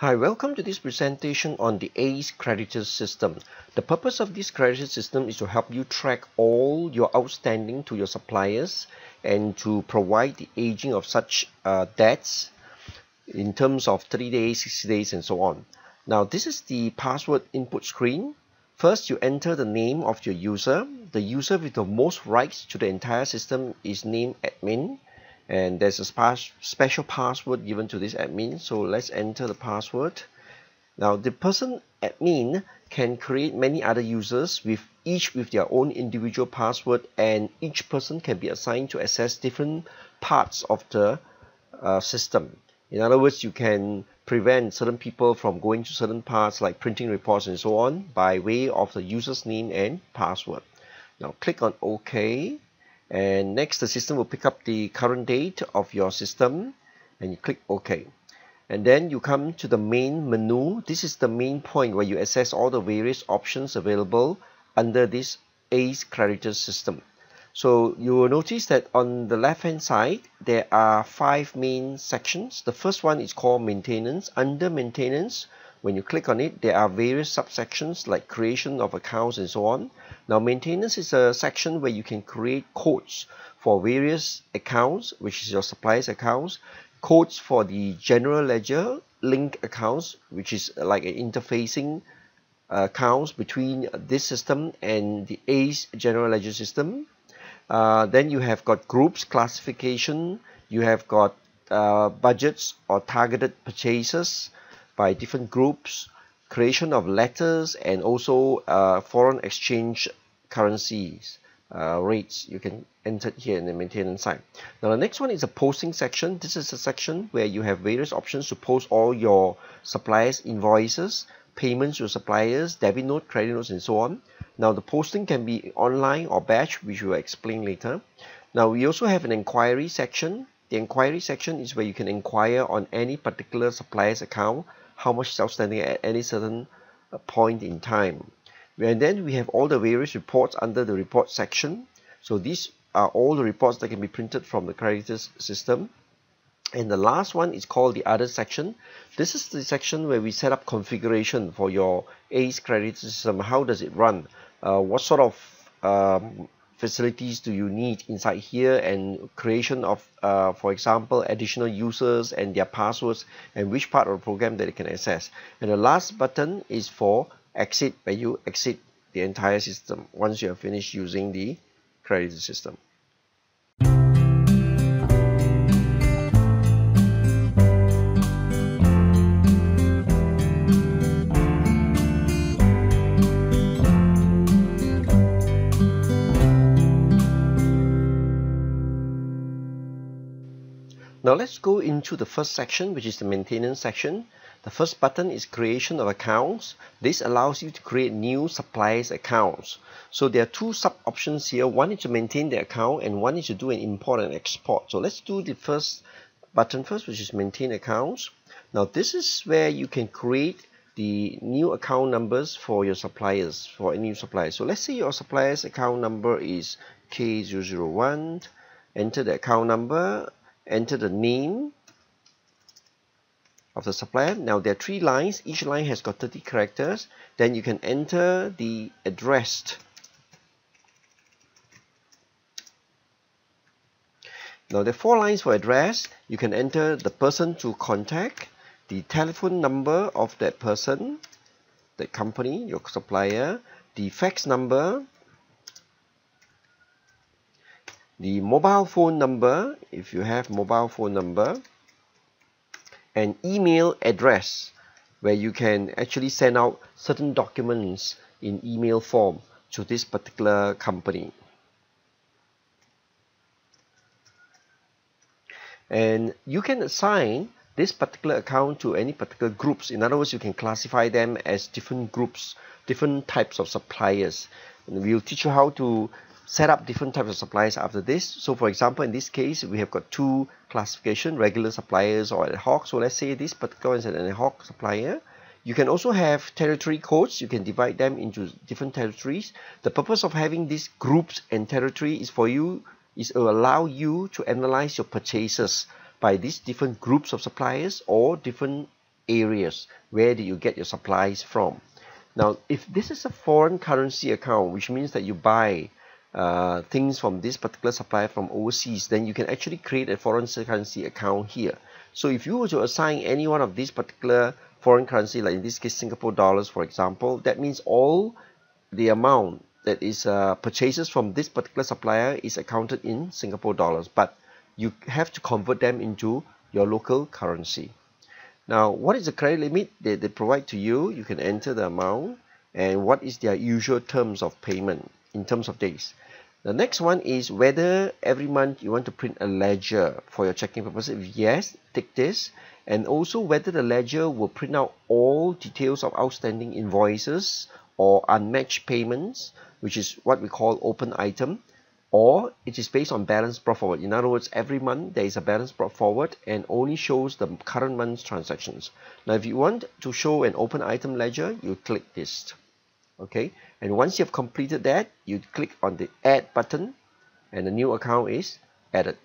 Hi, welcome to this presentation on the ACE creditor system. The purpose of this creditor system is to help you track all your outstanding to your suppliers and to provide the aging of such uh, debts in terms of 30 days, 60 days and so on. Now this is the password input screen. First you enter the name of your user. The user with the most rights to the entire system is named admin and there's a special password given to this admin so let's enter the password. Now the person admin can create many other users with each with their own individual password and each person can be assigned to access different parts of the uh, system. In other words you can prevent certain people from going to certain parts like printing reports and so on by way of the user's name and password. Now click on OK and next the system will pick up the current date of your system and you click OK. And then you come to the main menu. This is the main point where you access all the various options available under this ACE creditor system. So you will notice that on the left hand side there are five main sections. The first one is called maintenance. Under maintenance when you click on it there are various subsections like creation of accounts and so on. Now maintenance is a section where you can create codes for various accounts which is your suppliers accounts codes for the general ledger link accounts which is like an interfacing accounts between this system and the ACE general ledger system. Uh, then you have got groups classification. You have got uh, budgets or targeted purchases by different groups, creation of letters, and also uh, foreign exchange currencies uh, rates you can enter here in the maintenance side. Now the next one is a posting section. This is a section where you have various options to post all your suppliers invoices, payments to suppliers, debit note, credit notes, and so on. Now the posting can be online or batch, which we will explain later. Now we also have an inquiry section. The inquiry section is where you can inquire on any particular supplier's account how much is outstanding at any certain uh, point in time. And then we have all the various reports under the report section. So these are all the reports that can be printed from the creditors system. And the last one is called the other section. This is the section where we set up configuration for your ACE credit system. How does it run? Uh, what sort of um, facilities do you need inside here and creation of uh, for example additional users and their passwords and which part of the program that they can access. And the last button is for exit where you exit the entire system once you have finished using the credit system Now let's go into the first section which is the maintenance section. The first button is creation of accounts. This allows you to create new suppliers accounts. So there are two sub options here. One is to maintain the account and one is to do an import and export. So let's do the first button first which is maintain accounts. Now this is where you can create the new account numbers for your suppliers for any new suppliers. So let's say your suppliers account number is K001 enter the account number enter the name of the supplier. Now there are three lines. Each line has got 30 characters. Then you can enter the address. Now there are four lines for address. You can enter the person to contact, the telephone number of that person, the company, your supplier, the fax number, the mobile phone number if you have mobile phone number and email address where you can actually send out certain documents in email form to this particular company. And you can assign this particular account to any particular groups. In other words you can classify them as different groups different types of suppliers. And we'll teach you how to set up different types of suppliers after this. So for example, in this case, we have got two classification, regular suppliers or ad hoc. So let's say this particular is an ad hoc supplier. You can also have territory codes. You can divide them into different territories. The purpose of having these groups and territory is for you is to allow you to analyze your purchases by these different groups of suppliers or different areas where do you get your supplies from now if this is a foreign currency account which means that you buy uh, things from this particular supplier from overseas then you can actually create a foreign currency account here. So if you were to assign any one of these particular foreign currency like in this case Singapore dollars for example that means all the amount that is uh, purchases from this particular supplier is accounted in Singapore dollars but you have to convert them into your local currency. Now what is the credit limit that they provide to you? You can enter the amount and what is their usual terms of payment in terms of days the next one is whether every month you want to print a ledger for your checking purposes if yes tick this and also whether the ledger will print out all details of outstanding invoices or unmatched payments which is what we call open item or it is based on balance brought forward. In other words, every month there is a balance brought forward and only shows the current month's transactions. Now, if you want to show an open item ledger, you click this. Okay, and once you have completed that, you click on the add button and the new account is added.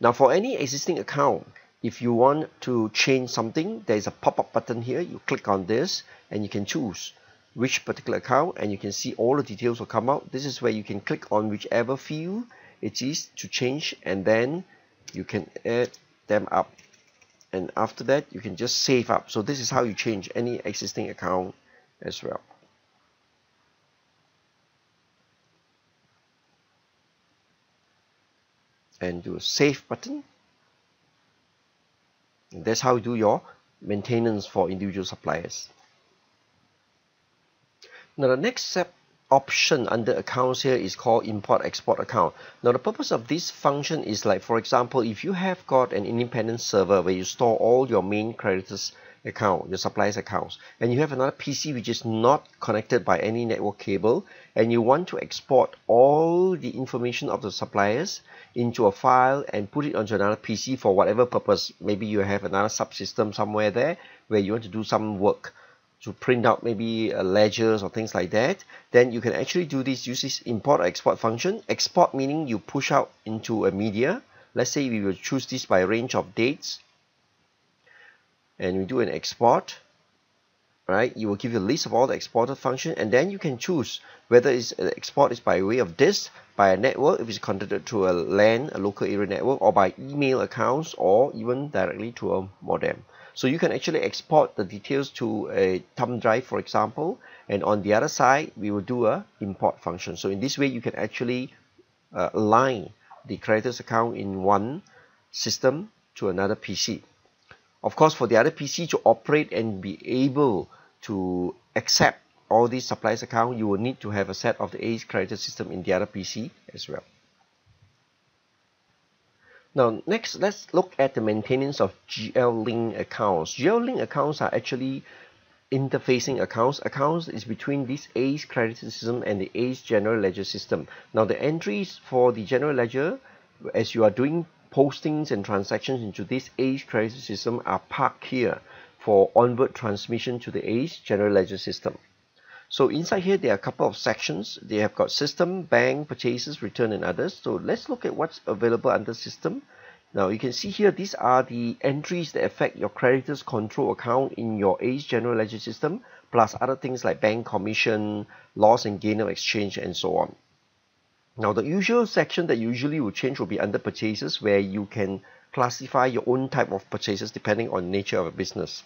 Now, for any existing account, if you want to change something, there is a pop-up button here. You click on this and you can choose which particular account and you can see all the details will come out. This is where you can click on whichever field it is to change and then you can add them up. And after that you can just save up. So this is how you change any existing account as well and do a save button. And that's how you do your maintenance for individual suppliers. Now the next step option under accounts here is called import export account. Now the purpose of this function is like for example if you have got an independent server where you store all your main creditors account your suppliers accounts. And you have another PC which is not connected by any network cable and you want to export all the information of the suppliers into a file and put it onto another PC for whatever purpose. Maybe you have another subsystem somewhere there where you want to do some work to print out maybe uh, ledgers or things like that then you can actually do this use this import or export function. Export meaning you push out into a media. Let's say we will choose this by range of dates and we do an export right you will give you a list of all the exported function and then you can choose whether it's uh, export is by way of disk by a network if it's connected to a LAN a local area network or by email accounts or even directly to a modem so you can actually export the details to a thumb drive, for example, and on the other side, we will do a import function. So in this way, you can actually uh, align the creditors account in one system to another PC. Of course, for the other PC to operate and be able to accept all these supplies account, you will need to have a set of the ACE creditor system in the other PC as well. Now, next, let's look at the maintenance of GL-Link accounts. GL-Link accounts are actually interfacing accounts. Accounts is between this ACE credit system and the ACE general ledger system. Now, the entries for the general ledger, as you are doing postings and transactions into this ACE credit system are parked here for onward transmission to the ACE general ledger system. So inside here, there are a couple of sections. They have got system, bank, purchases, return, and others. So let's look at what's available under system. Now you can see here, these are the entries that affect your creditors control account in your ACE general ledger system, plus other things like bank commission, loss and gain of exchange, and so on. Now the usual section that usually will change will be under purchases, where you can classify your own type of purchases depending on nature of a business.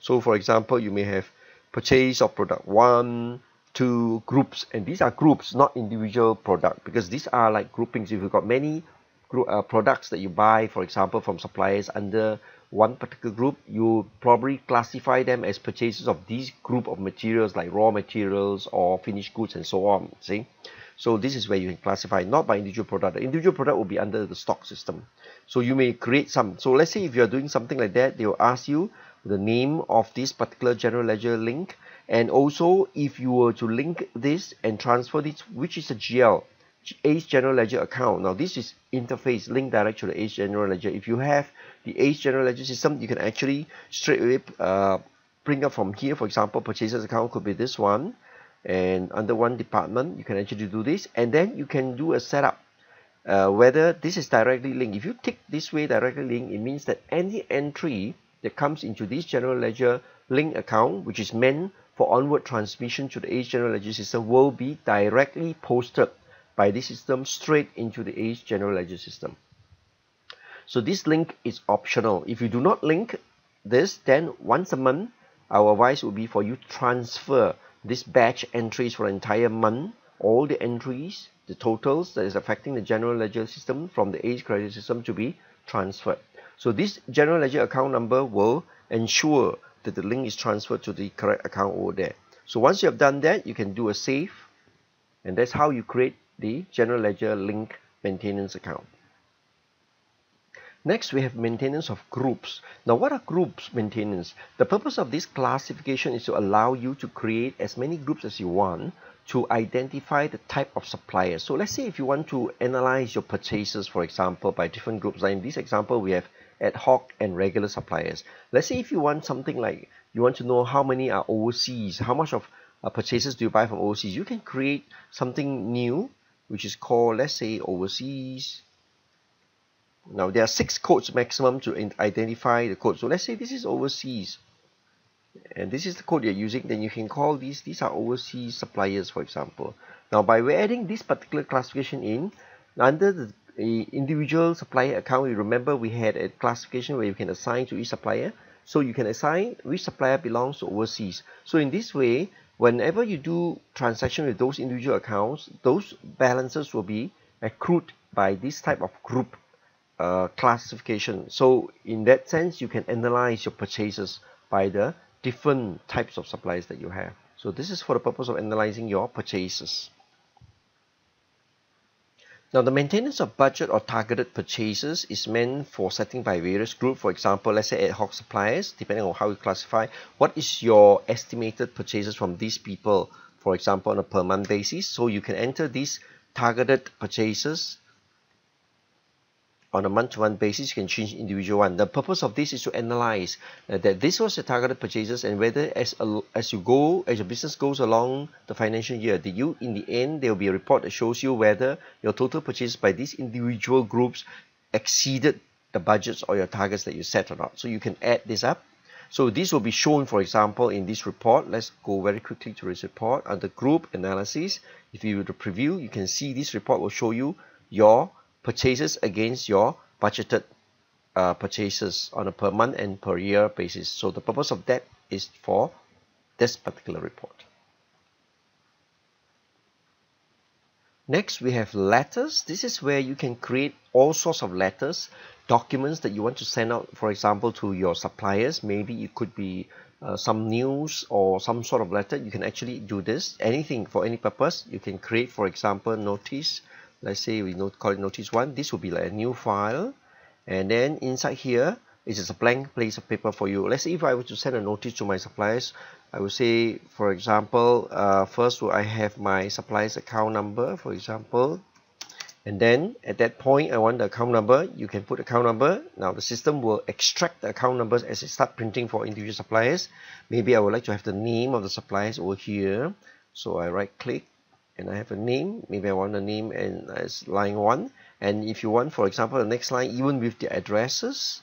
So for example, you may have purchase of product one two groups and these are groups not individual product because these are like groupings if you've got many group, uh, products that you buy for example from suppliers under one particular group you probably classify them as purchases of these group of materials like raw materials or finished goods and so on see so this is where you can classify not by individual product. The individual product will be under the stock system. So you may create some so let's say if you're doing something like that they will ask you the name of this particular general ledger link. And also if you were to link this and transfer this which is a GL ACE general ledger account. Now this is interface link direct to the ACE general ledger. If you have the ACE general ledger system you can actually straight away uh, bring up from here. For example purchases account could be this one and under one department you can actually do this and then you can do a setup uh, whether this is directly linked if you tick this way directly linked it means that any entry that comes into this general ledger link account, which is meant for onward transmission to the ACE general ledger system, will be directly posted by this system straight into the ACE general ledger system. So this link is optional. If you do not link this, then once a month, our advice would be for you transfer this batch entries for the entire month, all the entries, the totals that is affecting the general ledger system from the ACE credit system to be transferred. So this general ledger account number will ensure that the link is transferred to the correct account over there. So once you have done that, you can do a save, and that's how you create the general ledger link maintenance account. Next, we have maintenance of groups. Now, what are groups maintenance? The purpose of this classification is to allow you to create as many groups as you want to identify the type of supplier. So let's say if you want to analyze your purchases, for example, by different groups. Like in this example, we have ad hoc and regular suppliers. Let's say if you want something like you want to know how many are overseas, how much of uh, purchases do you buy from overseas, you can create something new, which is called, let's say, overseas now there are six codes maximum to identify the code. So let's say this is overseas and this is the code you're using then you can call these these are overseas suppliers for example. Now by adding this particular classification in under the individual supplier account you remember we had a classification where you can assign to each supplier so you can assign which supplier belongs to overseas. So in this way whenever you do transaction with those individual accounts those balances will be accrued by this type of group uh, classification. So in that sense, you can analyze your purchases by the different types of supplies that you have. So this is for the purpose of analyzing your purchases. Now the maintenance of budget or targeted purchases is meant for setting by various groups. For example, let's say ad hoc suppliers, depending on how you classify, what is your estimated purchases from these people, for example, on a per month basis. So you can enter these targeted purchases on a month-to-month basis, you can change individual one. The purpose of this is to analyze uh, that this was the targeted purchases and whether as a, as you go, as your business goes along the financial year, did you, in the end, there will be a report that shows you whether your total purchases by these individual groups exceeded the budgets or your targets that you set or not. So you can add this up. So this will be shown, for example, in this report. Let's go very quickly to this report under group analysis. If you were to preview, you can see this report will show you your purchases against your budgeted uh, purchases on a per month and per year basis. So the purpose of that is for this particular report. Next, we have letters. This is where you can create all sorts of letters, documents that you want to send out, for example, to your suppliers. Maybe it could be uh, some news or some sort of letter. You can actually do this. Anything for any purpose. You can create, for example, notice let's say we note, call it notice 1 this will be like a new file. And then inside here is just a blank place of paper for you. Let's say if I were to send a notice to my suppliers I would say for example uh, first I have my suppliers account number for example. And then at that point I want the account number. You can put account number. Now the system will extract the account numbers as it start printing for individual suppliers. Maybe I would like to have the name of the suppliers over here. So I right click and I have a name. Maybe I want a name and as line 1 and if you want for example the next line even with the addresses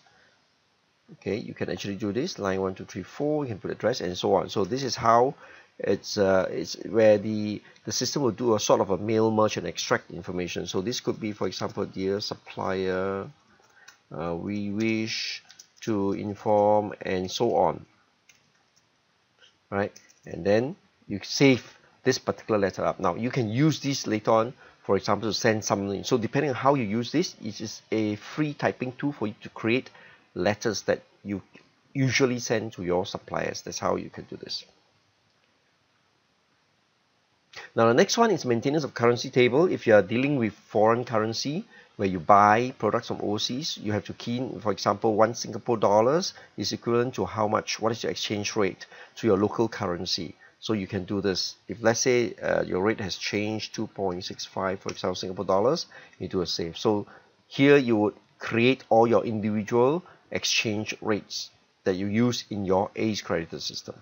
okay you can actually do this. Line 1 2 3 4 you can put address and so on. So this is how it's uh, it's where the the system will do a sort of a mail merge and extract information. So this could be for example dear supplier uh, we wish to inform and so on. Right? And then you save this particular letter up. Now you can use this later on, for example, to send something. So depending on how you use this, it is a free typing tool for you to create letters that you usually send to your suppliers. That's how you can do this. Now the next one is maintenance of currency table. If you are dealing with foreign currency, where you buy products from overseas, you have to key in, for example, one Singapore dollars is equivalent to how much, what is your exchange rate to your local currency. So you can do this. If let's say uh, your rate has changed 2.65, for example, Singapore dollars, you do a save. So here you would create all your individual exchange rates that you use in your ACE creditor system.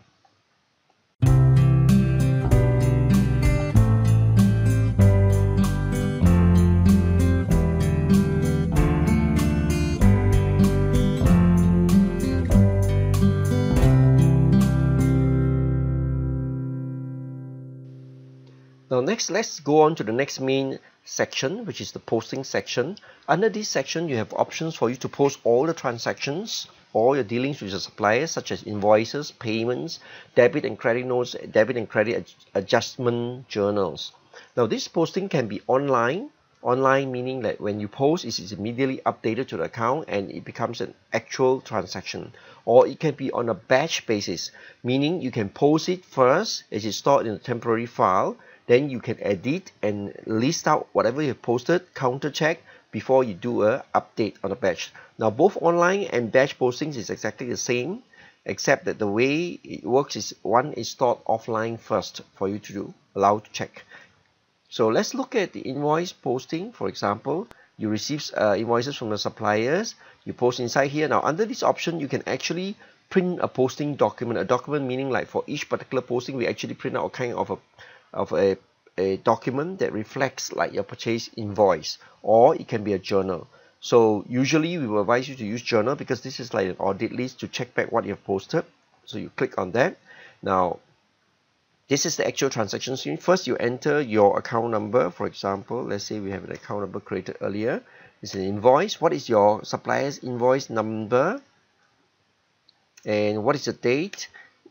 Next, let's go on to the next main section, which is the posting section. Under this section, you have options for you to post all the transactions, all your dealings with your suppliers, such as invoices, payments, debit and credit notes, debit and credit adjustment journals. Now this posting can be online online meaning that when you post it is immediately updated to the account and it becomes an actual transaction or it can be on a batch basis meaning you can post it first as it's stored in a temporary file then you can edit and list out whatever you posted counter check before you do a update on the batch now both online and batch postings is exactly the same except that the way it works is one is stored offline first for you to do allow to check so let's look at the invoice posting. For example, you receive uh, invoices from the suppliers. You post inside here. Now under this option, you can actually print a posting document. A document meaning like for each particular posting, we actually print out a kind of a of a, a document that reflects like your purchase invoice or it can be a journal. So usually we will advise you to use journal because this is like an audit list to check back what you have posted. So you click on that. Now this is the actual transaction screen. First, you enter your account number. For example, let's say we have an account number created earlier. It's an invoice. What is your supplier's invoice number? And what is the date?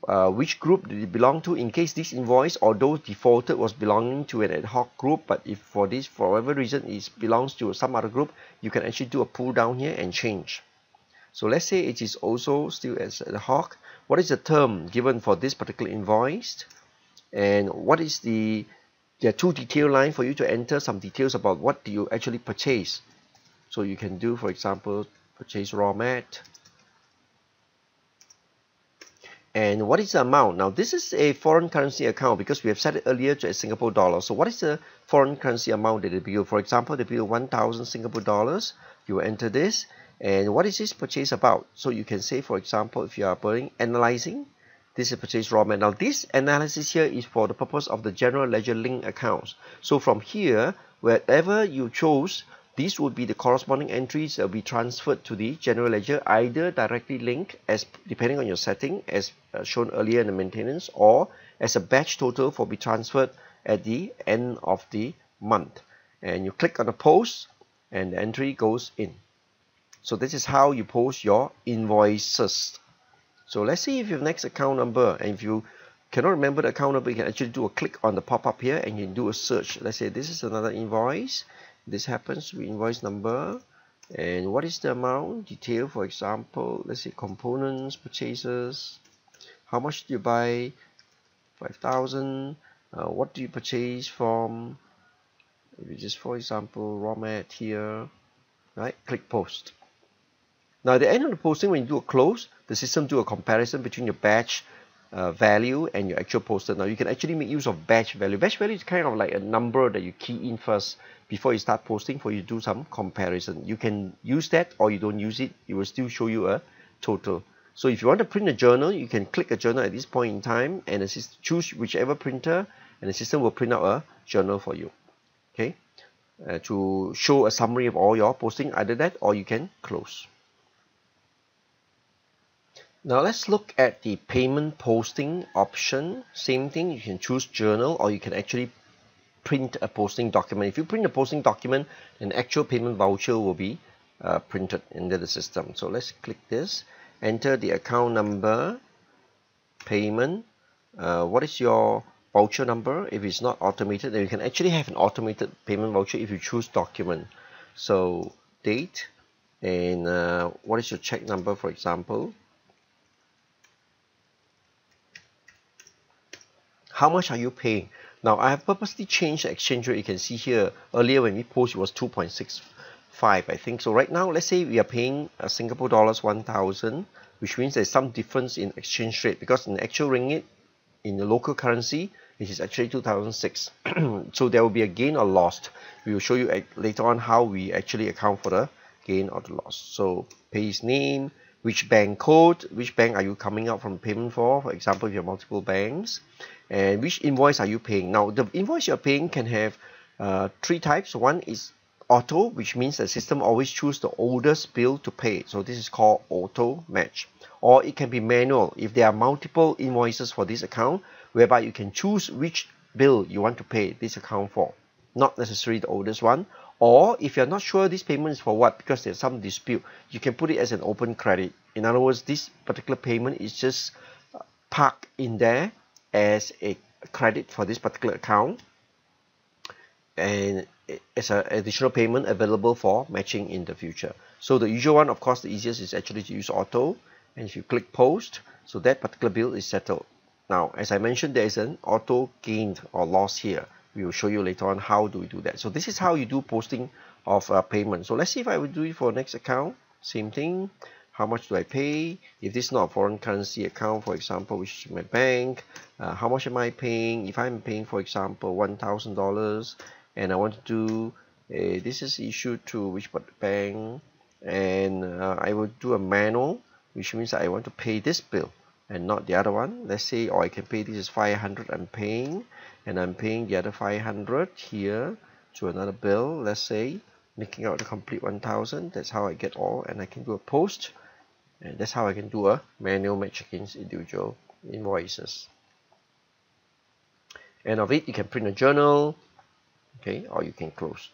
Uh, which group did it belong to? In case this invoice, although defaulted, was belonging to an ad hoc group, but if for this, for whatever reason, it belongs to some other group, you can actually do a pull down here and change. So let's say it is also still as ad hoc. What is the term given for this particular invoice? and what is the there are two detail line for you to enter some details about what do you actually purchase so you can do for example purchase raw mat and what is the amount? Now this is a foreign currency account because we have set it earlier to a Singapore dollar. So what is the foreign currency amount that they bill? For example they bill 1000 Singapore dollars. You enter this. And what is this purchase about? So you can say for example if you are buying analyzing this is purchase raw mat. Now this analysis here is for the purpose of the general ledger link accounts. So from here, wherever you chose, these would be the corresponding entries that will be transferred to the general ledger, either directly linked as depending on your setting as uh, shown earlier in the maintenance or as a batch total for be transferred at the end of the month. And you click on the post and the entry goes in. So this is how you post your invoices. So let's see if you have next account number and if you cannot remember the account number, you can actually do a click on the pop-up here and you can do a search. Let's say this is another invoice. This happens with invoice number and what is the amount? Detail for example let's say components purchases. How much do you buy? 5000 uh, what do you purchase from? Maybe just for example raw mat here right? Click post. Now at the end of the posting, when you do a close, the system do a comparison between your batch uh, value and your actual posted. Now you can actually make use of batch value. Batch value is kind of like a number that you key in first before you start posting for you do some comparison. You can use that or you don't use it. It will still show you a total. So if you want to print a journal, you can click a journal at this point in time and choose whichever printer and the system will print out a journal for you. Okay, uh, to show a summary of all your posting, either that or you can close. Now let's look at the payment posting option. Same thing, you can choose journal or you can actually print a posting document. If you print a posting document, an actual payment voucher will be uh, printed into the system. So let's click this, enter the account number, payment, uh, what is your voucher number if it's not automated then you can actually have an automated payment voucher if you choose document so date and uh, what is your check number for example how much are you paying? Now I have purposely changed the exchange rate. You can see here earlier when we post it was 2.65 I think. So right now let's say we are paying uh, Singapore dollars 1000 which means there's some difference in exchange rate because in actual ringgit in the local currency it is actually 2006 so there will be a gain or loss. We will show you later on how we actually account for the gain or the loss. So pays name which bank code, which bank are you coming out from payment for, for example, if you have multiple banks, and which invoice are you paying. Now, the invoice you're paying can have uh, three types. One is auto, which means the system always choose the oldest bill to pay. So this is called auto match. Or it can be manual if there are multiple invoices for this account, whereby you can choose which bill you want to pay this account for not necessarily the oldest one or if you're not sure this payment is for what because there's some dispute you can put it as an open credit. In other words this particular payment is just uh, parked in there as a credit for this particular account. And it's an additional payment available for matching in the future. So the usual one of course the easiest is actually to use auto. And if you click post so that particular bill is settled. Now as I mentioned there is an auto gain or loss here we will show you later on how do we do that. So this is how you do posting of a payment. So let's see if I would do it for next account. Same thing. How much do I pay? If this is not a foreign currency account for example which is my bank uh, how much am I paying? If I'm paying for example $1,000 and I want to do a, this is issued to which bank and uh, I will do a manual which means I want to pay this bill and not the other one. Let's say or I can pay this is 500 I'm paying and I'm paying the other 500 here to another bill let's say making out the complete 1000 that's how I get all and I can do a post and that's how I can do a manual match against individual invoices. And of it you can print a journal okay or you can close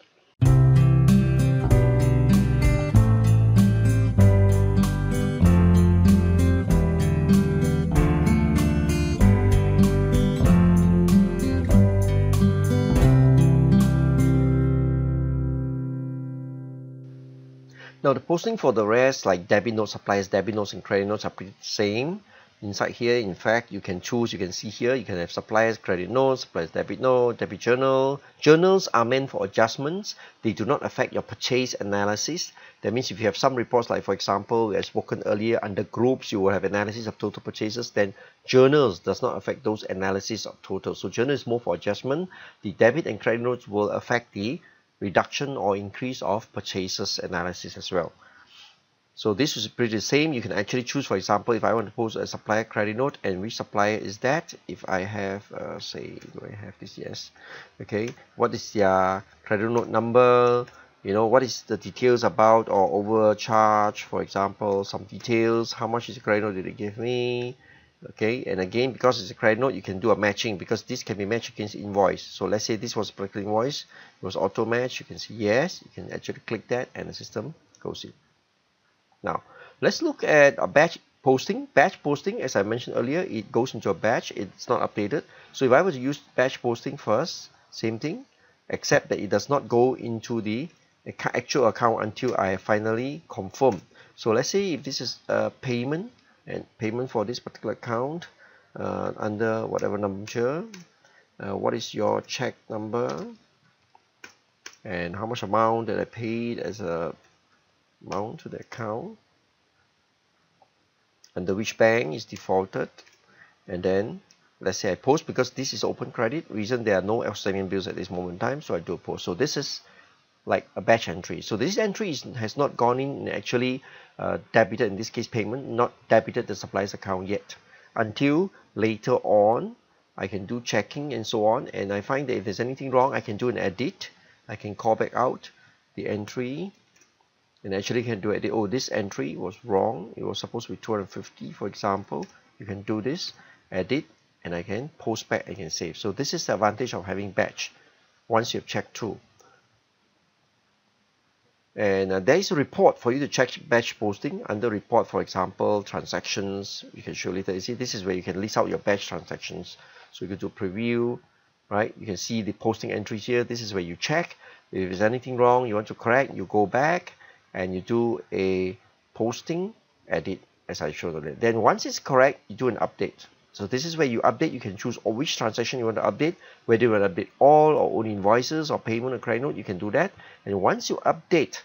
Now the posting for the rest like debit notes, suppliers debit notes and credit notes are pretty same. Inside here in fact you can choose you can see here you can have suppliers credit notes suppliers debit note debit journal. Journals are meant for adjustments. They do not affect your purchase analysis. That means if you have some reports like for example as spoken earlier under groups you will have analysis of total purchases then journals does not affect those analysis of total. So journal is more for adjustment. The debit and credit notes will affect the reduction or increase of purchases analysis as well so this is pretty the same. You can actually choose, for example, if I want to post a supplier credit note and which supplier is that. If I have, uh, say, do I have this? Yes. Okay. What is their credit note number? You know, what is the details about or overcharge, for example, some details. How much is the credit note did they give me? Okay. And again, because it's a credit note, you can do a matching because this can be matched against invoice. So let's say this was a particular invoice. It was auto match. You can see yes. You can actually click that and the system goes in. Now, let's look at a batch posting. Batch posting, as I mentioned earlier, it goes into a batch. It's not updated. So if I were to use batch posting first, same thing, except that it does not go into the actual account until I finally confirm. So let's say if this is a payment and payment for this particular account uh, under whatever number, uh, what is your check number and how much amount that I paid as a amount to the account under which bank is defaulted and then let's say I post because this is open credit reason there are no outstanding bills at this moment in time so I do post. So this is like a batch entry. So this entry is, has not gone in and actually uh, debited in this case payment not debited the supplier's account yet. Until later on I can do checking and so on and I find that if there's anything wrong I can do an edit. I can call back out the entry and actually can do it oh this entry was wrong. It was supposed to be 250 for example. You can do this edit and I can post back and can save. So this is the advantage of having batch once you've checked through and uh, there is a report for you to check batch posting under report for example transactions you can show later you see this is where you can list out your batch transactions so you can do preview right you can see the posting entries here this is where you check if there's anything wrong you want to correct you go back and you do a posting edit as I showed earlier. Then once it's correct, you do an update. So this is where you update. You can choose which transaction you want to update, whether you want to update all or only invoices or payment or credit note, you can do that. And once you update,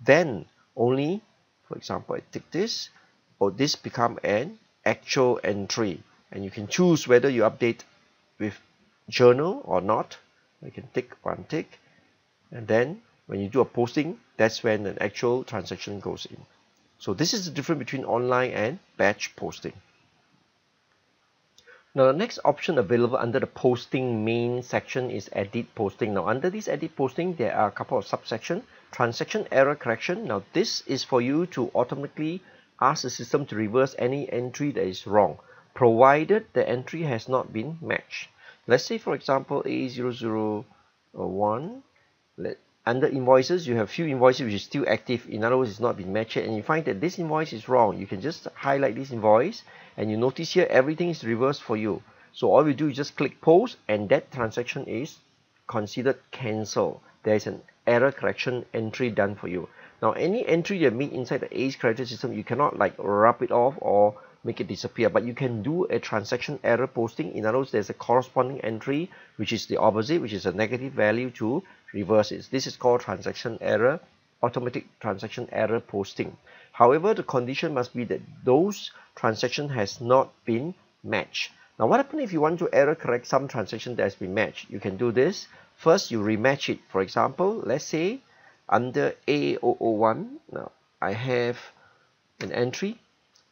then only, for example, I take this, or this become an actual entry. And you can choose whether you update with journal or not. I can tick one tick, and then when you do a posting that's when an actual transaction goes in. So this is the difference between online and batch posting. Now the next option available under the posting main section is edit posting. Now under this edit posting there are a couple of subsection transaction error correction. Now this is for you to automatically ask the system to reverse any entry that is wrong provided the entry has not been matched. Let's say for example A001 let, under invoices you have few invoices which is still active. In other words it's not been matched and you find that this invoice is wrong. You can just highlight this invoice and you notice here everything is reversed for you. So all you do is just click post and that transaction is considered cancelled there is an error correction entry done for you. Now any entry you made inside the ACE creditor system you cannot like rub it off or make it disappear but you can do a transaction error posting. In other words there's a corresponding entry which is the opposite which is a negative value to reverse it. This is called transaction error automatic transaction error posting. However the condition must be that those transaction has not been matched. Now what happens if you want to error correct some transaction that has been matched? You can do this first you rematch it. For example let's say under A001 now I have an entry.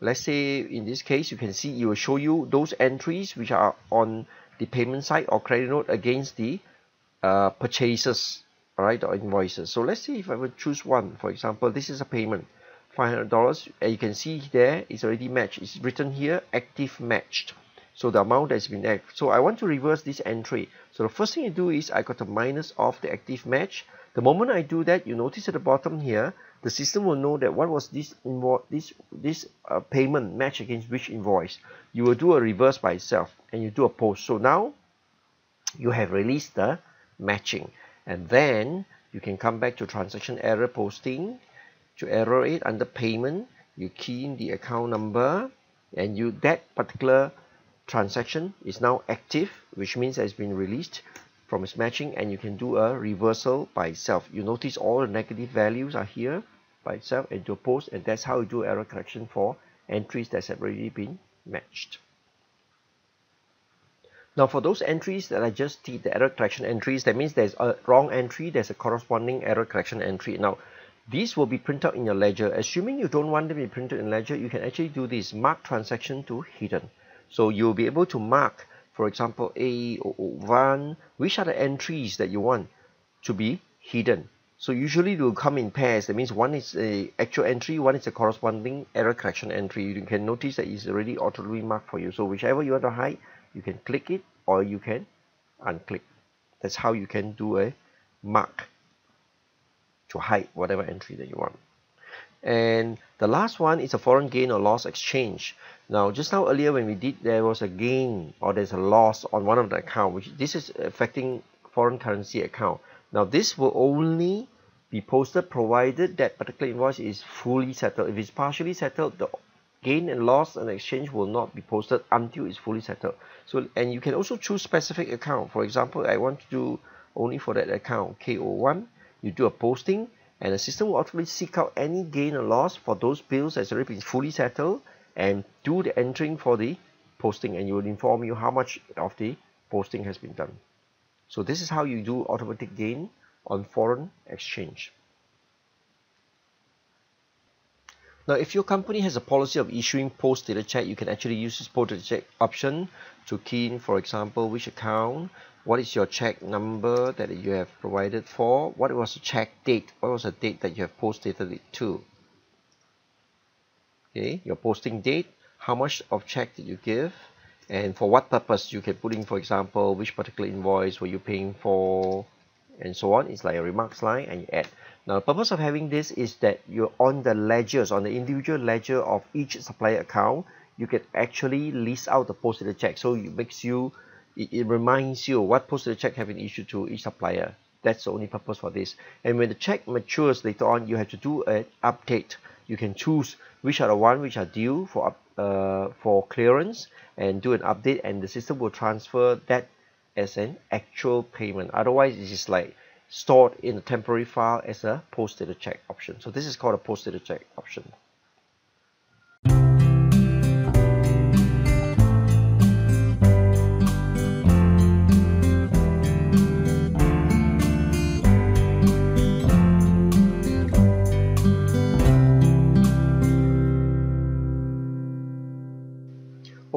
Let's say in this case you can see it will show you those entries which are on the payment side or credit note against the uh, purchases alright or invoices. So let's say if I would choose one for example this is a payment $500 and you can see there it's already matched. It's written here active matched so the amount has been there so I want to reverse this entry. So the first thing you do is I got to minus off the active match. The moment I do that you notice at the bottom here the system will know that what was this this this uh, payment match against which invoice. You will do a reverse by itself and you do a post. So now you have released the matching. And then you can come back to transaction error posting to error it under payment. You key in the account number and you that particular transaction is now active which means it's been released from its matching and you can do a reversal by itself. You notice all the negative values are here by itself and a post and that's how you do error correction for entries that have already been matched. Now for those entries that I just did the error correction entries that means there's a wrong entry there's a corresponding error correction entry. Now these will be printed in your ledger. Assuming you don't want them to be printed in ledger you can actually do this mark transaction to hidden so you'll be able to mark for example A01 which are the entries that you want to be hidden. So usually they will come in pairs. That means one is a actual entry one is a corresponding error correction entry. You can notice that it's already automatically marked for you. So whichever you want to hide you can click it or you can unclick. That's how you can do a mark to hide whatever entry that you want and the last one is a foreign gain or loss exchange. Now just now earlier when we did there was a gain or there's a loss on one of the account which this is affecting foreign currency account. Now this will only be posted provided that particular invoice is fully settled. If it's partially settled the gain and loss and exchange will not be posted until it's fully settled. So and you can also choose specific account. For example I want to do only for that account KO1 you do a posting and the system will automatically seek out any gain or loss for those bills that's already been fully settled and do the entering for the posting and it will inform you how much of the posting has been done. So this is how you do automatic gain on foreign exchange. Now, if your company has a policy of issuing post data check, you can actually use this post data check option to key in, for example, which account, what is your check number that you have provided for, what was the check date, what was the date that you have post-dated it to. Okay, your posting date, how much of check did you give, and for what purpose you can put in, for example, which particular invoice were you paying for, and so on. It's like a remarks line and you add. Now, the purpose of having this is that you're on the ledgers, on the individual ledger of each supplier account, you can actually list out the posted check. So it makes you, it, it reminds you what posted check have been issued to each supplier. That's the only purpose for this. And when the check matures later on, you have to do an update. You can choose which are the one which are due for uh, for clearance and do an update, and the system will transfer that as an actual payment. Otherwise, it is like stored in a temporary file as a post-dated check option. So this is called a post-dated check option.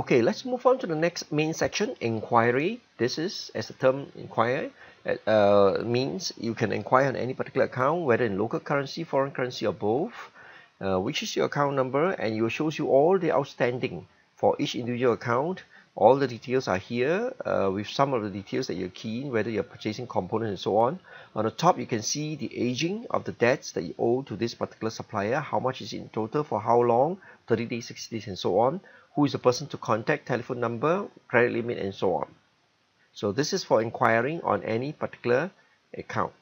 Okay, let's move on to the next main section, inquiry. This is, as the term inquire, uh, means you can inquire on any particular account, whether in local currency, foreign currency, or both. Uh, which is your account number, and it shows you all the outstanding for each individual account all the details are here uh, with some of the details that you're keen whether you're purchasing components and so on on the top you can see the aging of the debts that you owe to this particular supplier how much is in total for how long 30 days 60 days and so on who is the person to contact telephone number credit limit and so on. So this is for inquiring on any particular account.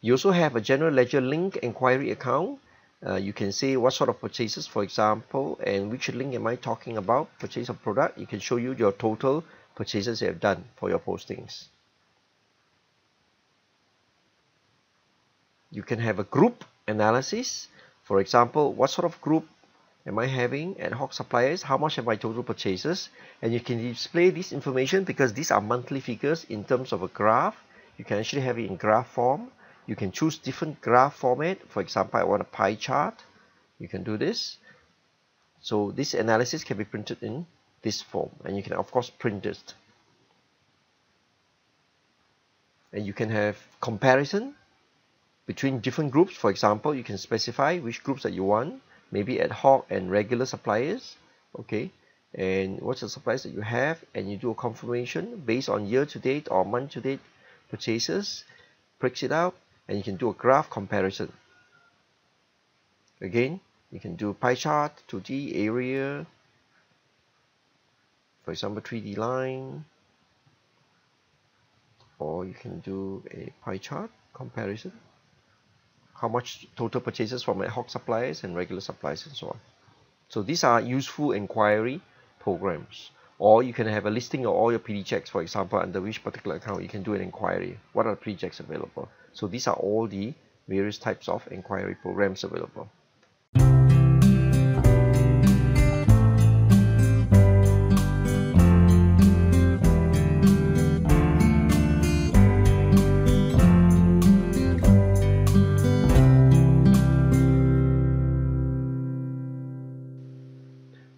You also have a general ledger link inquiry account. Uh, you can say what sort of purchases for example and which link am I talking about purchase of product. It can show you your total purchases you have done for your postings. You can have a group analysis. For example what sort of group am I having ad hoc suppliers? How much are my total purchases and you can display this information because these are monthly figures in terms of a graph. You can actually have it in graph form. You can choose different graph format. For example I want a pie chart. You can do this. So this analysis can be printed in this form. And you can of course print it. And you can have comparison between different groups. For example you can specify which groups that you want maybe ad hoc and regular suppliers okay? And what's the supplies that you have? And you do a confirmation based on year to date or month to date purchases breaks it out and you can do a graph comparison. Again you can do pie chart 2D area for example 3D line or you can do a pie chart comparison how much total purchases from ad hoc suppliers and regular suppliers and so on. So these are useful inquiry programs. Or you can have a listing of all your PD checks for example under which particular account you can do an inquiry. What are the PD checks available? So these are all the various types of inquiry programs available.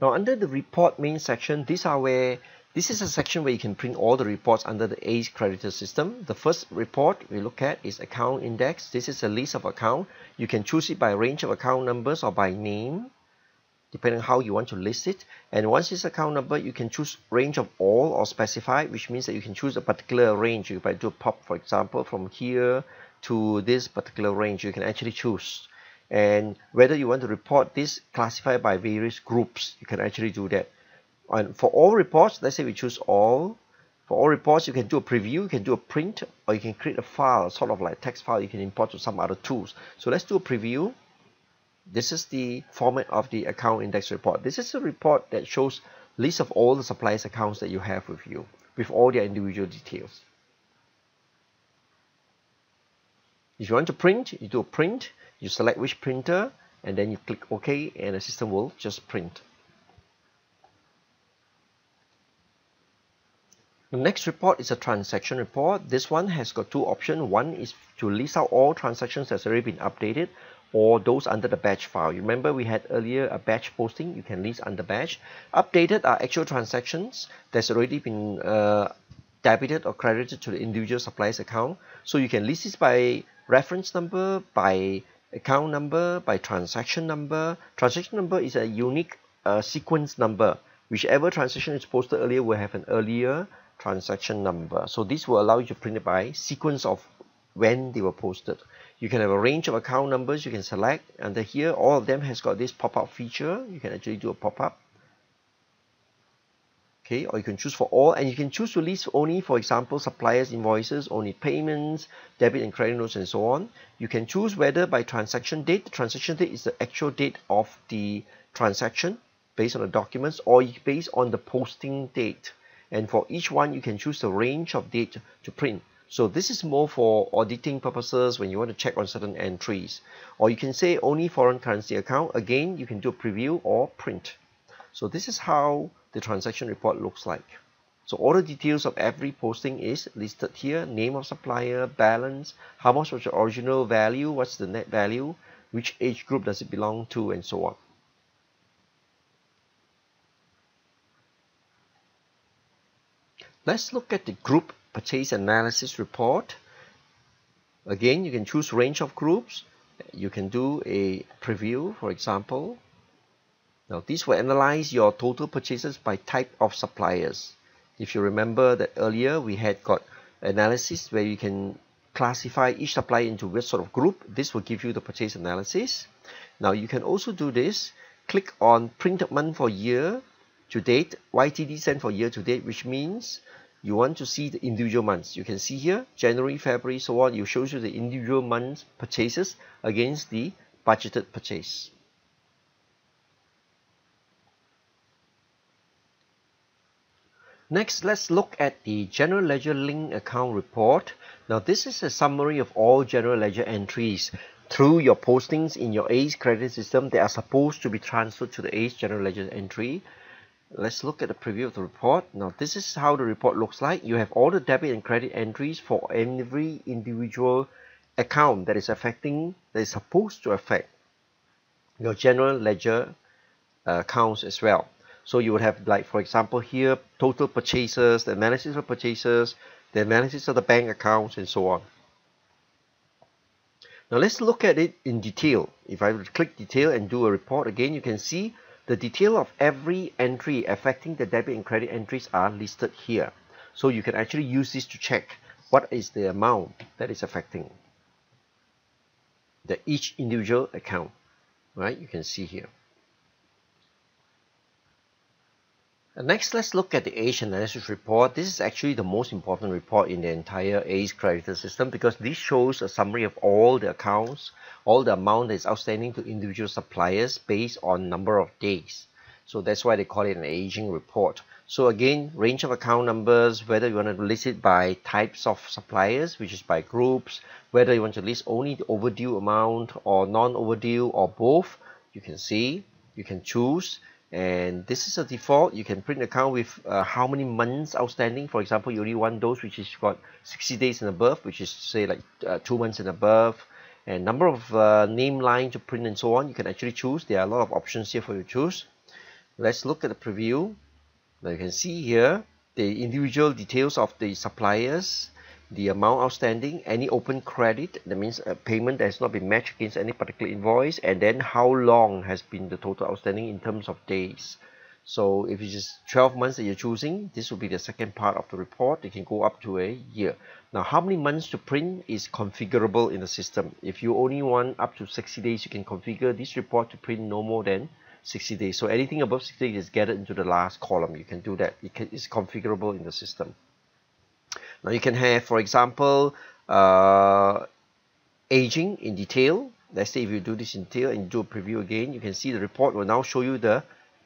Now under the report main section, these are where this is a section where you can print all the reports under the ACE creditor system. The first report we look at is account index. This is a list of account. You can choose it by range of account numbers or by name, depending on how you want to list it. And once it's account number, you can choose range of all or specify, which means that you can choose a particular range. If I do a pop, for example, from here to this particular range, you can actually choose. And whether you want to report this classified by various groups, you can actually do that. And for all reports let's say we choose all for all reports you can do a preview you can do a print or you can create a file sort of like text file you can import to some other tools. So let's do a preview. This is the format of the account index report. This is a report that shows list of all the suppliers accounts that you have with you with all their individual details. If you want to print you do a print you select which printer and then you click OK and the system will just print The next report is a transaction report. This one has got two options. One is to list out all transactions that's already been updated or those under the batch file. You remember we had earlier a batch posting. You can list under batch. Updated are actual transactions that's already been uh, debited or credited to the individual supplier's account. So you can list this by reference number, by account number, by transaction number. Transaction number is a unique uh, sequence number. Whichever transaction is posted earlier will have an earlier transaction number. So this will allow you to print it by sequence of when they were posted. You can have a range of account numbers you can select under here all of them has got this pop-up feature. You can actually do a pop-up. Okay, or you can choose for all and you can choose to list only for example suppliers invoices, only payments, debit and credit notes and so on. You can choose whether by transaction date, the transaction date is the actual date of the transaction based on the documents or based on the posting date. And for each one you can choose the range of date to print. So this is more for auditing purposes when you want to check on certain entries. Or you can say only foreign currency account. Again you can do a preview or print. So this is how the transaction report looks like so all the details of every posting is listed here name of supplier balance how much was the original value what's the net value which age group does it belong to and so on Let's look at the group purchase analysis report. Again, you can choose range of groups. You can do a preview, for example. Now this will analyze your total purchases by type of suppliers. If you remember that earlier we had got analysis where you can classify each supplier into which sort of group. This will give you the purchase analysis. Now you can also do this. Click on printed month for year to date, YTD sent for year to date, which means you want to see the individual months. You can see here, January, February, so on. It shows you the individual months purchases against the budgeted purchase. Next, let's look at the General Ledger Link Account Report. Now, this is a summary of all General Ledger entries through your postings in your ACE credit system. They are supposed to be transferred to the ACE General Ledger entry. Let's look at the preview of the report. Now, this is how the report looks like. You have all the debit and credit entries for every individual account that is affecting, that is supposed to affect your General Ledger uh, accounts as well. So you would have like, for example, here, total purchases, the analysis of purchases, the analysis of the bank accounts, and so on. Now let's look at it in detail. If I click detail and do a report again, you can see the detail of every entry affecting the debit and credit entries are listed here. So you can actually use this to check what is the amount that is affecting the each individual account, right? You can see here. Next, let's look at the age analysis report. This is actually the most important report in the entire ACE creditor system because this shows a summary of all the accounts, all the amount that is outstanding to individual suppliers based on number of days. So that's why they call it an aging report. So again, range of account numbers, whether you want to list it by types of suppliers, which is by groups, whether you want to list only the overdue amount or non-overdue or both, you can see, you can choose and this is a default. You can print account with uh, how many months outstanding. For example you only want those which is got 60 days and above which is say like uh, two months and above. And number of uh, name line to print and so on you can actually choose. There are a lot of options here for you to choose. Let's look at the preview. Now you can see here the individual details of the suppliers the amount outstanding, any open credit, that means a payment that has not been matched against any particular invoice, and then how long has been the total outstanding in terms of days. So if it's just 12 months that you're choosing, this will be the second part of the report. It can go up to a year. Now, how many months to print is configurable in the system. If you only want up to 60 days, you can configure this report to print no more than 60 days. So anything above 60 days is gathered into the last column. You can do that. It can, it's configurable in the system. Now you can have, for example, uh, aging in detail. Let's say if you do this in detail and do a preview again, you can see the report will now show you the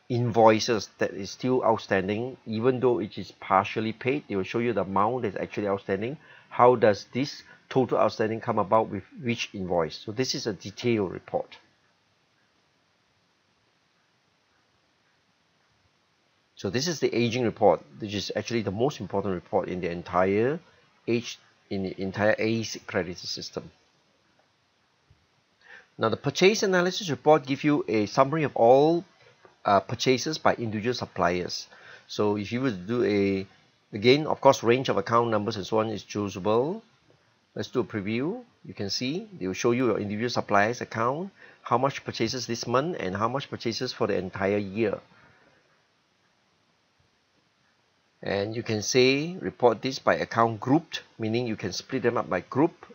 invoices that is still outstanding. Even though it is partially paid they will show you the amount that's actually outstanding. How does this total outstanding come about with which invoice? So this is a detailed report So this is the aging report, which is actually the most important report in the entire age in the entire ACE credit system. Now the purchase analysis report gives you a summary of all uh, purchases by individual suppliers. So if you to do a again of course range of account numbers and so on is choosable. Let's do a preview. You can see they will show you your individual suppliers account, how much purchases this month and how much purchases for the entire year. And you can say report this by account grouped meaning you can split them up by group.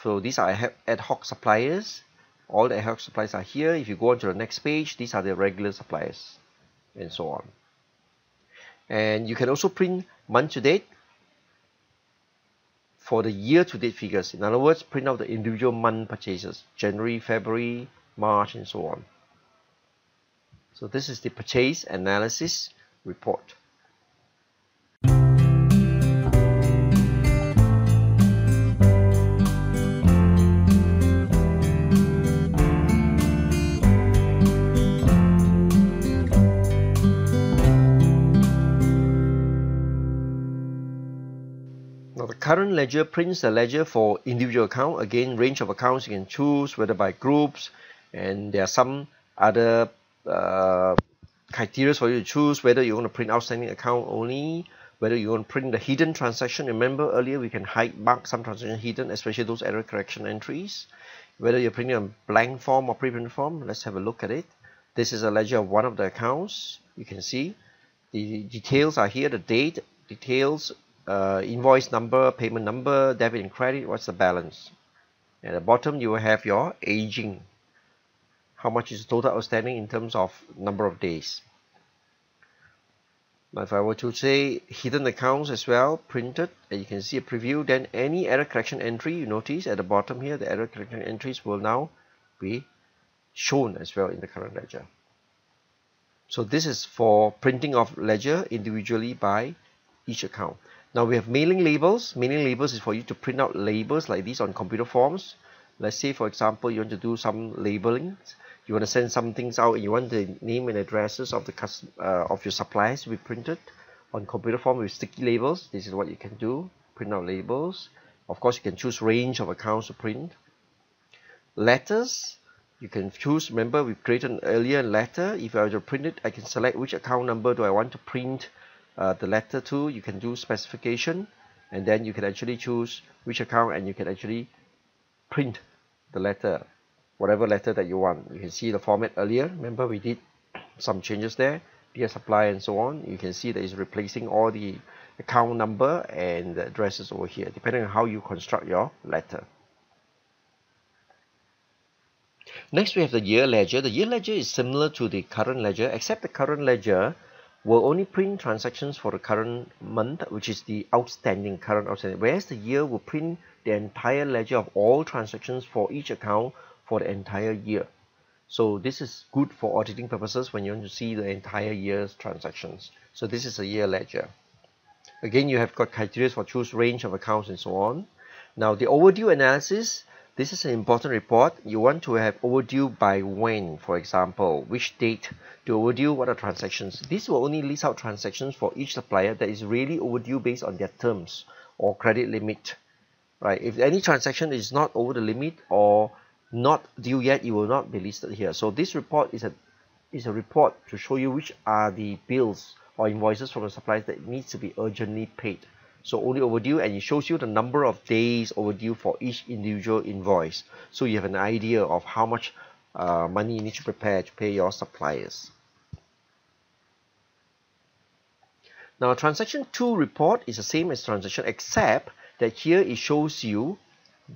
So these are ad hoc suppliers. All the ad hoc suppliers are here. If you go on to the next page these are the regular suppliers and so on. And you can also print month to date for the year to date figures. In other words print out the individual month purchases January February March and so on. So this is the purchase analysis report current ledger prints the ledger for individual account. Again range of accounts you can choose whether by groups and there are some other uh, criteria for you to choose whether you want to print outstanding account only whether you want to print the hidden transaction. Remember earlier we can hide mark some transaction hidden especially those error correction entries. Whether you're printing a blank form or preprint form let's have a look at it. This is a ledger of one of the accounts. You can see the details are here the date details uh, invoice number payment number debit and credit what's the balance? At the bottom you will have your aging. How much is total outstanding in terms of number of days? But if I were to say hidden accounts as well printed and you can see a preview then any error correction entry you notice at the bottom here the error correction entries will now be shown as well in the current ledger. So this is for printing of ledger individually by each account now we have mailing labels. Mailing labels is for you to print out labels like these on computer forms. Let's say for example you want to do some labeling. You want to send some things out and you want the name and addresses of the uh, of your suppliers to be printed on computer form with sticky labels. This is what you can do. Print out labels. Of course you can choose range of accounts to print. Letters. You can choose remember we created an earlier letter. If I were to print it I can select which account number do I want to print uh, the letter to you can do specification and then you can actually choose which account and you can actually print the letter whatever letter that you want. You can see the format earlier. Remember we did some changes there dear supply and so on. You can see that it's replacing all the account number and the addresses over here depending on how you construct your letter. Next we have the year ledger. The year ledger is similar to the current ledger except the current ledger will only print transactions for the current month which is the outstanding current outstanding whereas the year will print the entire ledger of all transactions for each account for the entire year. So this is good for auditing purposes when you want to see the entire year's transactions. So this is a year ledger. Again, you have got criteria for choose range of accounts and so on. Now the overdue analysis, this is an important report. You want to have overdue by when, for example, which date to overdue, what are transactions. This will only list out transactions for each supplier that is really overdue based on their terms or credit limit. Right? If any transaction is not over the limit or not due yet it will not be listed here so this report is a is a report to show you which are the bills or invoices from the suppliers that needs to be urgently paid so only overdue and it shows you the number of days overdue for each individual invoice so you have an idea of how much uh, money you need to prepare to pay your suppliers now transaction 2 report is the same as transaction except that here it shows you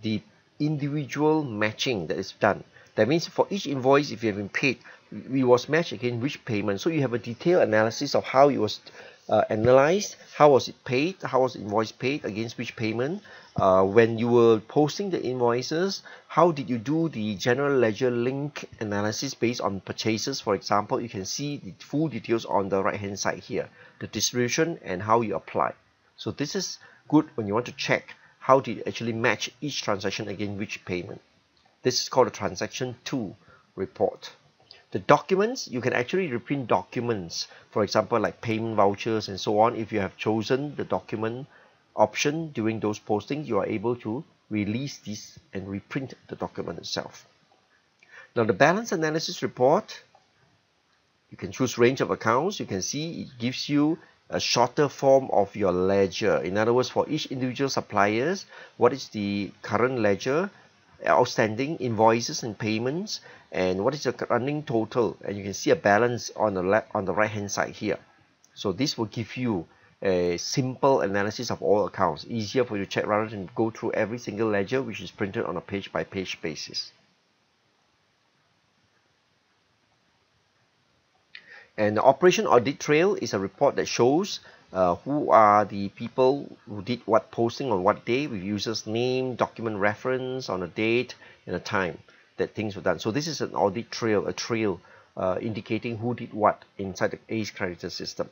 the individual matching that is done. That means for each invoice, if you have been paid, we was matched again which payment. So you have a detailed analysis of how it was uh, analyzed, how was it paid, how was invoice paid against which payment. Uh, when you were posting the invoices, how did you do the general ledger link analysis based on purchases? For example, you can see the full details on the right hand side here, the distribution and how you apply. So this is good when you want to check how did you actually match each transaction against which payment. This is called a transaction 2 report. The documents, you can actually reprint documents, for example, like payment vouchers and so on. If you have chosen the document option during those postings, you are able to release this and reprint the document itself. Now the balance analysis report, you can choose range of accounts. You can see it gives you a shorter form of your ledger. In other words, for each individual suppliers, what is the current ledger, Uh, outstanding invoices and payments, and what is the running total? And you can see a balance on the left on the right hand side here. So this will give you a simple analysis of all accounts, easier for you to check rather than go through every single ledger which is printed on a page by page basis. And the operation audit trail is a report that shows uh, who are the people who did what posting on what day with users name, document reference on a date and a time that things were done. So this is an audit trail, a trail uh, indicating who did what inside the ACE creditor system.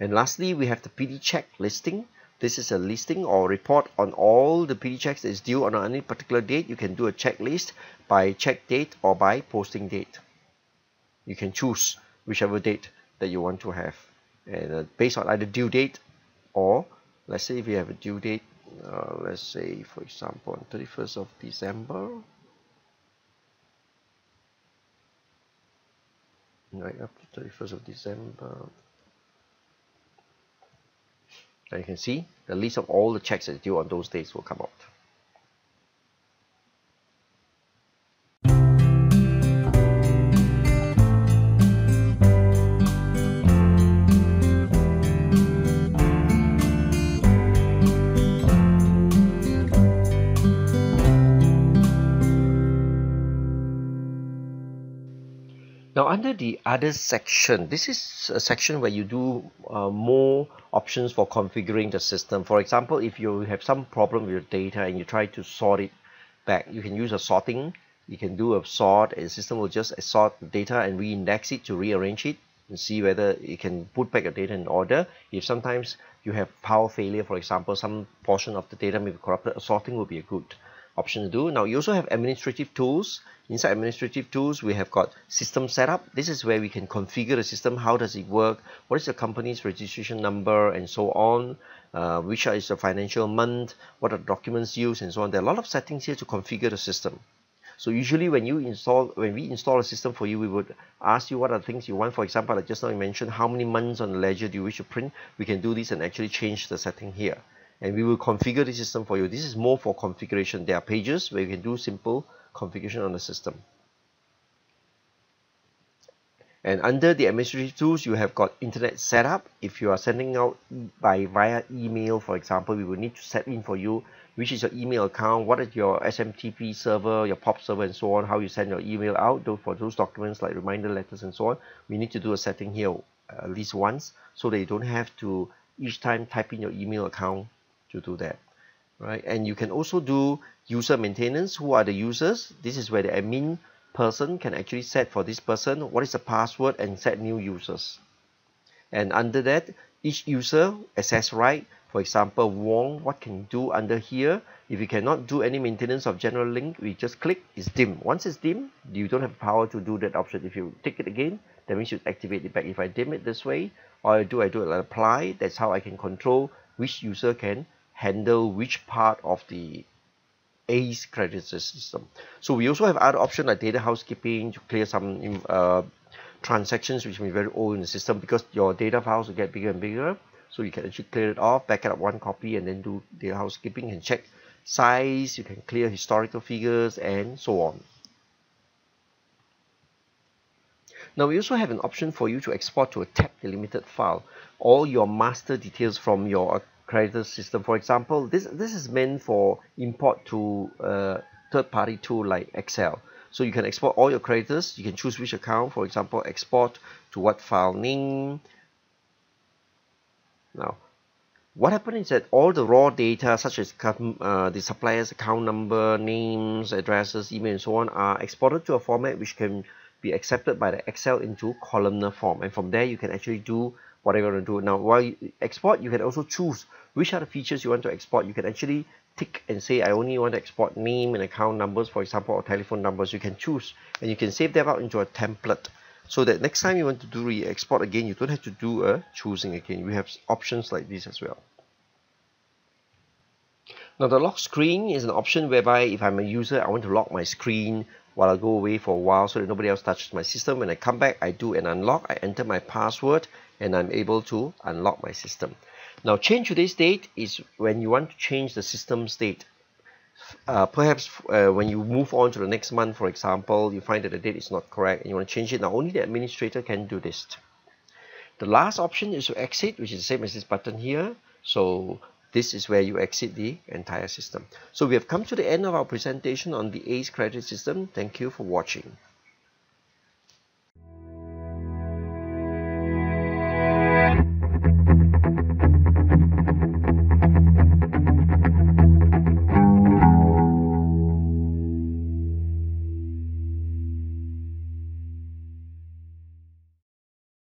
And lastly, we have the PD check listing. This is a listing or report on all the PD checks that is due on any particular date. You can do a checklist by check date or by posting date you can choose whichever date that you want to have and uh, based on either due date or let's say if you have a due date uh, let's say for example on 31st of December. Right up to 31st of December. And you can see the list of all the checks that due on those dates will come out other section, this is a section where you do uh, more options for configuring the system. For example, if you have some problem with your data and you try to sort it back, you can use a sorting. You can do a sort and the system will just sort the data and reindex it to rearrange it and see whether it can put back your data in order. If sometimes you have power failure, for example, some portion of the data may be corrupted, sorting will be a good option to do. Now you also have administrative tools. Inside administrative tools, we have got system setup. This is where we can configure the system. How does it work? What is the company's registration number and so on? Uh, which is the financial month? What are the documents used and so on? There are a lot of settings here to configure the system. So usually when you install, when we install a system for you, we would ask you what are the things you want. For example, I just now mentioned how many months on the ledger do you wish to print. We can do this and actually change the setting here and we will configure the system for you. This is more for configuration. There are pages where you can do simple configuration on the system. And under the administrative tools, you have got internet setup. If you are sending out by via email, for example, we will need to set in for you which is your email account, what is your SMTP server, your POP server, and so on, how you send your email out Though for those documents like reminder letters and so on. We need to do a setting here uh, at least once so that you don't have to each time type in your email account to do that right? And you can also do user maintenance. Who are the users? This is where the admin person can actually set for this person what is the password and set new users. And under that each user access right. For example Wong what can do under here? If you cannot do any maintenance of general link we just click it's dim. Once it's dim you don't have power to do that option. If you take it again that means you activate it back. If I dim it this way or I do I do it apply. That's how I can control which user can handle which part of the ACE credit system. So we also have other options like data housekeeping to clear some uh, transactions which may be very old in the system because your data files will get bigger and bigger. So you can actually clear it off, back it up one copy and then do data housekeeping and check size, you can clear historical figures and so on. Now we also have an option for you to export to a tab delimited file all your master details from your creditor system. For example, this, this is meant for import to uh, third-party tool like Excel. So you can export all your creditors. You can choose which account. For example, export to what file name. Now, what happens is that all the raw data such as uh, the supplier's account number, names, addresses, email and so on are exported to a format which can be accepted by the Excel into columnar form and from there you can actually do whatever you want to do. Now, while you export, you can also choose which are the features you want to export. You can actually tick and say, I only want to export name and account numbers, for example, or telephone numbers. You can choose and you can save them out into a template so that next time you want to do re-export again, you don't have to do a choosing again. We have options like this as well. Now the lock screen is an option whereby if I'm a user, I want to lock my screen while I go away for a while so that nobody else touches my system. When I come back, I do an unlock, I enter my password and I'm able to unlock my system. Now change to today's date is when you want to change the system state. Uh, perhaps uh, when you move on to the next month, for example, you find that the date is not correct and you want to change it. Now only the administrator can do this. The last option is to exit, which is the same as this button here. So this is where you exit the entire system. So we have come to the end of our presentation on the ACE credit system. Thank you for watching.